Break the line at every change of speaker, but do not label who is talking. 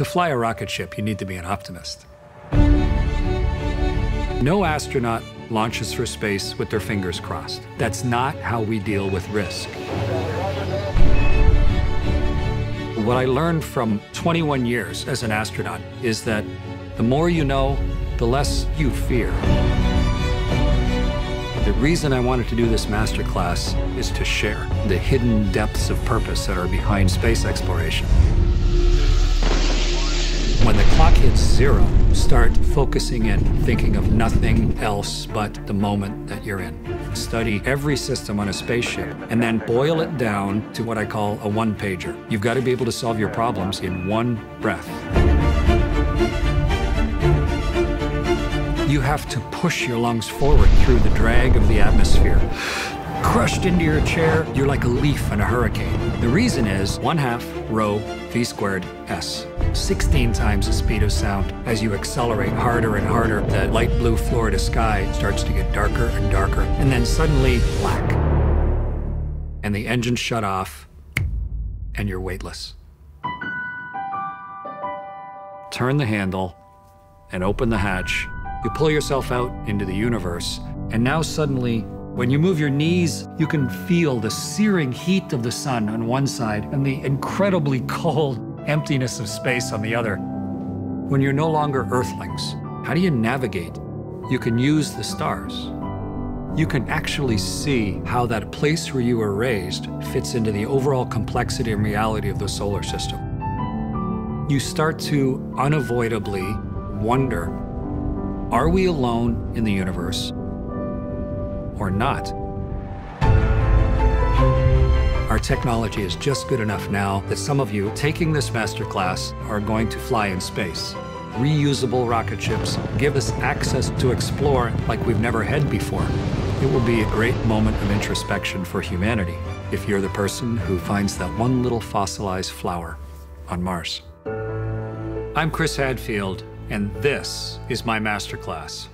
To fly a rocket ship, you need to be an optimist. No astronaut launches for space with their fingers crossed. That's not how we deal with risk. What I learned from 21 years as an astronaut is that the more you know, the less you fear. The reason I wanted to do this masterclass is to share the hidden depths of purpose that are behind space exploration. Hits zero, start focusing in, thinking of nothing else but the moment that you're in. Study every system on a spaceship and then boil it down to what I call a one pager. You've got to be able to solve your problems in one breath. You have to push your lungs forward through the drag of the atmosphere. Crushed into your chair, you're like a leaf in a hurricane. The reason is 1 half rho v squared s. 16 times the speed of sound. As you accelerate harder and harder, the light blue Florida sky starts to get darker and darker, and then suddenly black. And the engine shut off, and you're weightless. Turn the handle and open the hatch. You pull yourself out into the universe, and now suddenly when you move your knees, you can feel the searing heat of the sun on one side and the incredibly cold emptiness of space on the other. When you're no longer Earthlings, how do you navigate? You can use the stars. You can actually see how that place where you were raised fits into the overall complexity and reality of the solar system. You start to unavoidably wonder are we alone in the universe or not? Our technology is just good enough now that some of you taking this masterclass are going to fly in space. Reusable rocket ships give us access to explore like we've never had before. It will be a great moment of introspection for humanity if you're the person who finds that one little fossilized flower on Mars. I'm Chris Hadfield, and this is my masterclass.